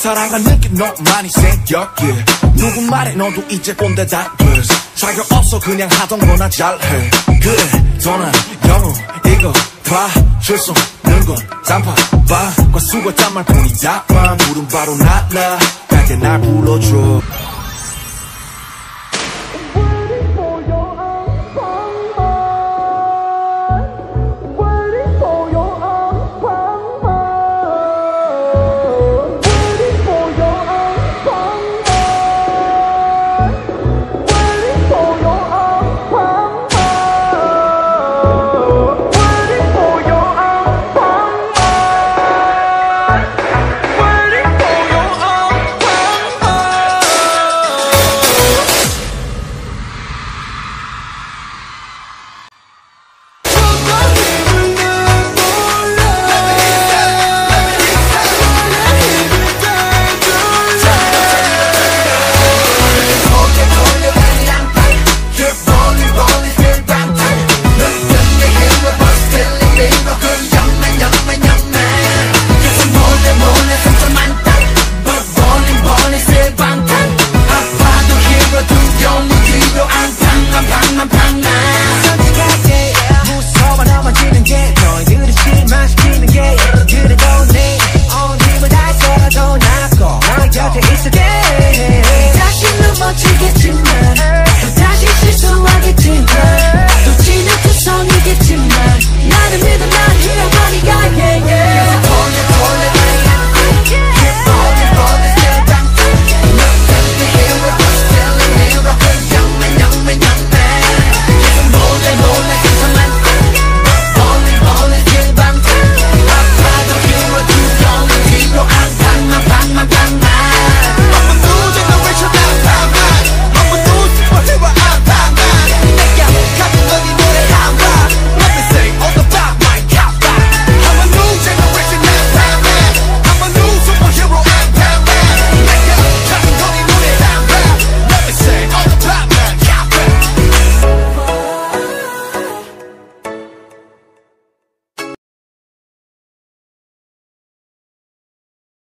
사랑하는 게 너무 많이 생겨 yeah. 누구 말에 너도 이제 꼰대 다 돼 자격 없어 그냥 하던 거나 잘해. 그래 전화 영어 이거 봐줄 수 없는 건 짬파방과 수고 짠말 뿐이다만 부른 바로 날라 가게 날 불러줘 Can't join.